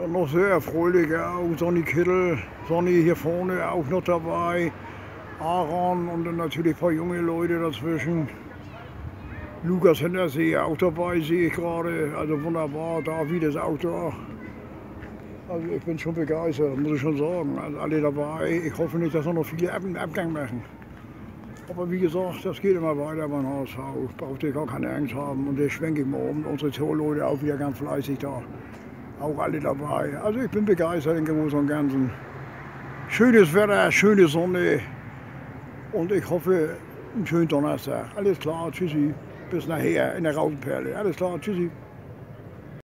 Ja, noch sehr erfreulich auch. Sonny Kittel, Sonny hier vorne auch noch dabei. Aaron und dann natürlich ein paar junge Leute dazwischen. Lukas Hendersee auch dabei, sehe ich gerade. Also wunderbar, David ist auch da. Also ich bin schon begeistert, muss ich schon sagen. Also alle dabei. Ich hoffe nicht, dass noch viele Ab Abgang machen. Aber wie gesagt, das geht immer weiter beim HSV. Braucht ihr gar keine Angst haben. Und das schwenke ich mal um. Unsere Torleute auch wieder ganz fleißig da. Auch alle dabei. Also ich bin begeistert im Großen und Ganzen. Schönes Wetter, schöne Sonne. Und ich hoffe, einen schönen Donnerstag. Alles klar, tschüssi. Bis nachher in der Rautenperle. Alles klar, tschüssi.